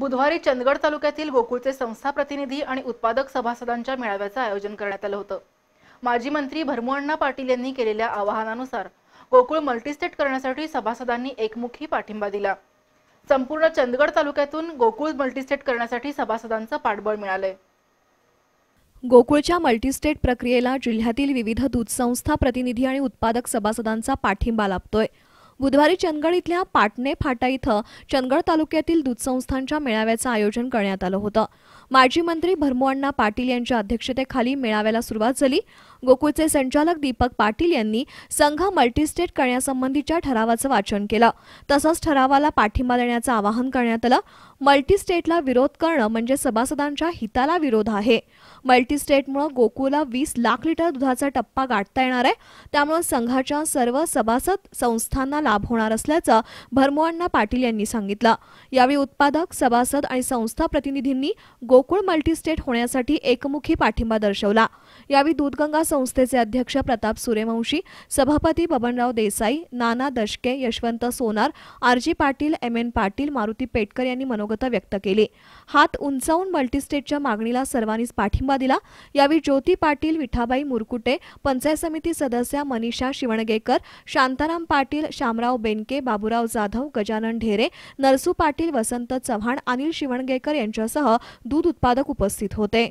बुधवारी चंदगड तालुक्यातील गोकुळचे संस्था प्रतिनिधी आणि उत्पादक सभासदांच्या मेळाव्याचं आयोजन करण्यात आलं होतं. माजी मंत्री भरमुअण्णा पाटील यांनी केलेल्या आवाहनानुसार गोकुळ मल्टीस्टेट करण्यासाठी सभासदांनी एकमुखी पाठिंबा दिला. संपूर्ण चंदगड तालुक्यातून गोकुळ मल्टीस्टेट करण्यासाठी सभासदांचं पाठबळ मिळालंय. गोकुळच्या मल्टीस्टेट प्रक्रियेला जिल्ह्यातील विविध दूध संस्था प्रतिनिधी आणि उत्पादक सभासदांचा पाठिंबा लाभतोय. बुधवारी चंदगड इथल्या पाटणे फाटा इथं चंदगड तालुक्यातील दूध संस्थांच्या मेळाव्याचं आयोजन करण्यात आलं होतं. माजी मंत्री भरमुअण्णा पाटील यांच्या अध्यक्षतेखाली मेळाव्याला सुरुवात झाली. गोकुळचे संचालक दीपक पाटील यांनी संघ मल्टीस्टेट करण्यासंबंधीच्या ठरावाचं वाचन केलं. तसंच ठरावाला पाठिंबा देण्याचं आवाहन करण्यात आलं. मल्टीस्टेटला विरोध करणं म्हणजे सभासदांच्या हिताला विरोध आहे. मल्टीस्टेटमुळे गोकुळला वीस लाख लिटर दुधाचा टप्पा गाठता येणार आहे. त्यामुळे संघाच्या सर्व सभासद संस्थांना लाभ होणार असल्याचं भरमोअण्णा पाटील यांनी सांगितलं. यावेळी उत्पादक सभासद आणि संस्था प्रतिनिधींनी गोकुळ मल्टीस्टेट होण्यासाठी एकमुखी पाठिंबा दर्शवला. यावेळी दूधगंगा संस्थेचे अध्यक्ष प्रताप सूर्यवंशी सभापती Babanrao Desai Nana Dashke Yashwant Sonar R G Patil M N Patil Maruti Petkar यांनी मनोगत व्यक्त केले. हात उंचावून मल्टीस्टेटच्या मागणीला सर्वांनीच पाठिंबा दिला. यावेळी ज्योती पाटील विठाबाई मुरकुटे पंचायत समिती सदस्या मनीषा शिवणगेकर शांताराम पाटील शामराव बेनके बाबुराव जाधव गजानन ढेरे नरसू पाटील वसंत चव्हाण अनिल शिवणगेकर यांच्यासह दूध उत्पादक उपस्थित होते.